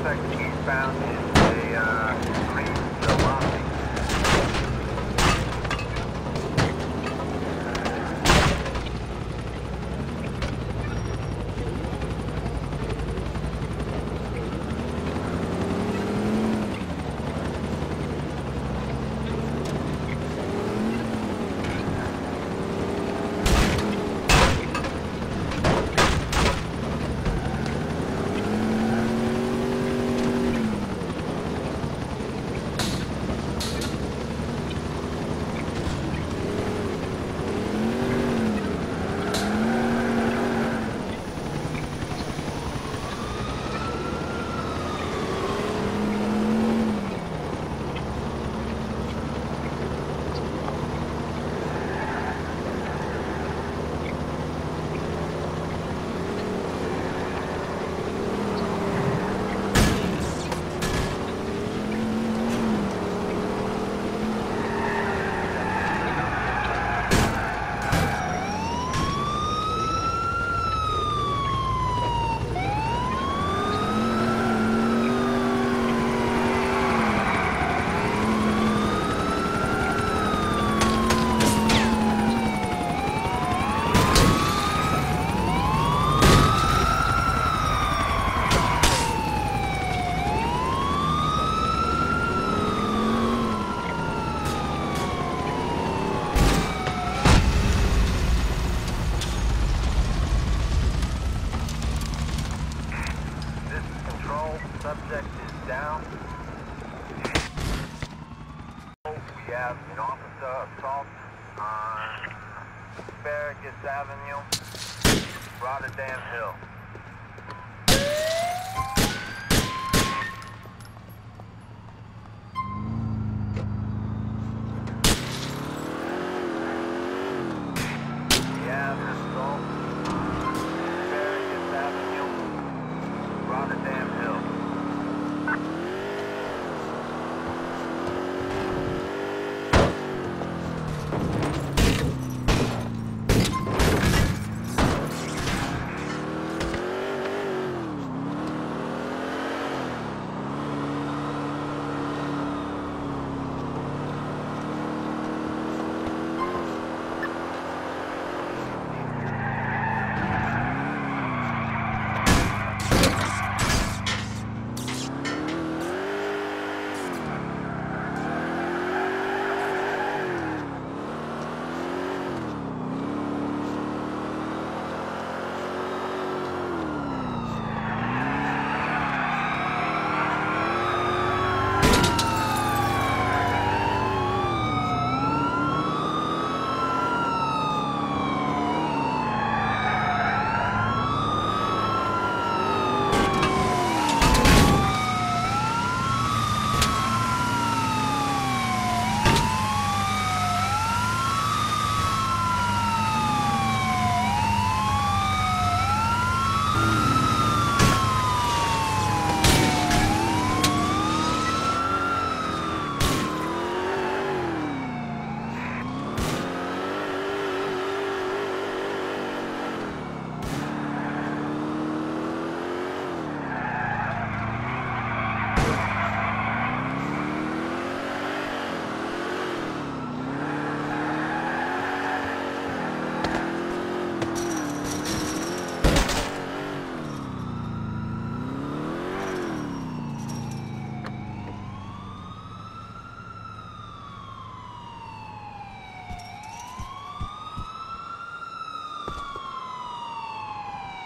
intersection eastbound Have an officer assault on Asparagus Avenue, Rotterdam Hill.